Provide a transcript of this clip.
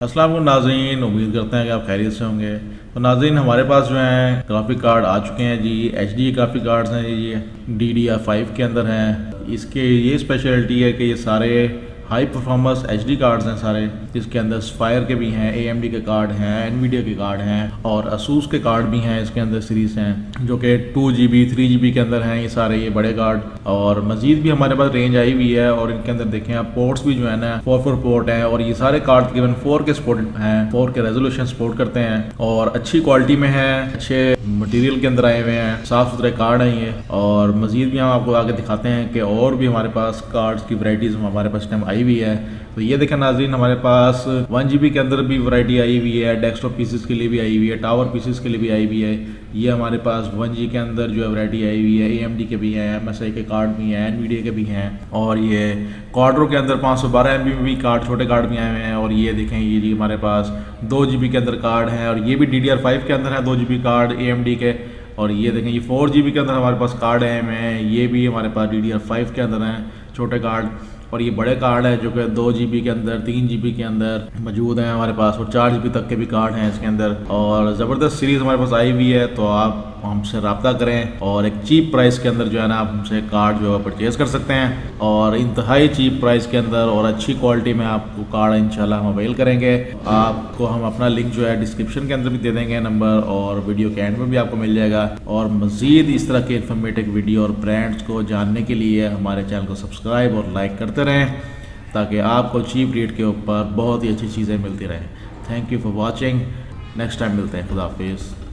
अस्सलाम वालेकुम नाज़रीन, उम्मीद करते हैं कि आप खैरियत से होंगे। तो नाजीन हमारे पास जो है ग्राफिक कार्ड आ चुके हैं जी। एच डी ग्राफिक कार्ड्स हैं ये डी डी आर फाइव के अंदर हैं। इसके ये स्पेशलिटी है कि ये सारे high performance H D cards हैं सारे इसके अंदर स्पायर के भी हैं ए एम डी के कार्ड हैं एनवीडिया के कार्ड हैं, और असूस के कार्ड भी हैं इसके अंदर सीरीज़ हैं, जो कि two G B three G B के अंदर हैं ये सारे, ये बड़े कार्ड और मजीद भी हमारे पास रेंज आई हुई है, और इनके अंदर देखें आप पोर्ट्स भी जो है ना फोर फोर पोर्ट हैं, और ये सारे कार्ड तकरीबन फोर के सपोर्ट हैं फोर के रेजोल्यूशन सपोर्ट करते हैं, और अच्छी क्वालिटी में है, अच्छे मटेरियल के अंदर आए हुए हैं साफ़ सुथरे कार्ड हैं ये और मज़ीद भी हम आपको आगे दिखाते हैं कि और भी हमारे पास कार्ड्स की वराइटीज़ हमारे पास टाइम आई हुई है। तो ये देखें नाजरीन, हमारे पास वन जीबी के अंदर भी वैरायटी आई हुई है डेस्कटॉप पीसेस के लिए भी आई हुई है टावर पीसेस के लिए भी आई हुई है। ये हमारे पास वन जी के अंदर जो है वैरायटी आई हुई है एएमडी के भी हैं एम के कार्ड भी हैं एन के भी हैं, और ये क्वाड्रो के अंदर पाँच सौ बारह एम भी कार्ड छोटे कार्ड भी आए हुए हैं, और ये देखें, ये जी हमारे पास दो जीबी के अंदर कार्ड हैं, और ये भी डी के अंदर है, दो जी कार्ड एएमडी के, और ये देखें, ये फोर के अंदर हमारे पास कार्ड हैं, ये भी हमारे पास डी के अंदर हैं, छोटे कार्ड और ये बड़े कार्ड है जो कि दो जीबी के अंदर, तीन जीबी के अंदर मौजूद हैं हमारे पास और चार जीबी तक के भी कार्ड हैं इसके अंदर। और ज़बरदस्त सीरीज़ हमारे पास आई हुई है तो आप हमसे रबता करें और एक चीप प्राइस के अंदर जो है ना, आप हमसे कार्ड जो है परचेज़ कर सकते हैं। और इंतहाई चीप प्राइस के अंदर और अच्छी क्वालिटी में आपको कार्ड इंशाल्लाह हम अवेल करेंगे। आपको हम अपना लिंक जो है डिस्क्रिप्शन के अंदर भी दे देंगे नंबर और वीडियो के एंड में भी आपको मिल जाएगा। और मज़ीद इस तरह के इन्फॉर्मेटिव वीडियो और ब्रांड्स को जानने के लिए हमारे चैनल को सब्सक्राइब और लाइक करते रहें, ताकि आपको चीप रेट के ऊपर बहुत ही अच्छी चीज़ें मिलती रहें। Thank you for watching next time मिलते हैं। खुदाफिज़